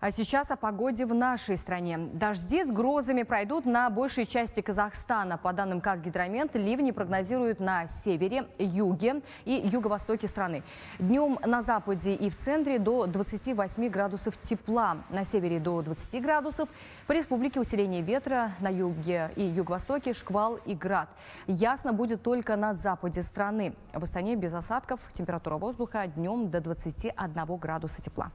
А сейчас о погоде в нашей стране. Дожди с грозами пройдут на большей части Казахстана. По данным Казгидромет, ливни прогнозируют на севере, юге и юго-востоке страны. Днем на западе и в центре до 28 градусов тепла, на севере до 20 градусов. По республике усиление ветра, на юге и юго-востоке шквал и град. Ясно будет только на западе страны. В Астане без осадков, температура воздуха днем до 21 градуса тепла.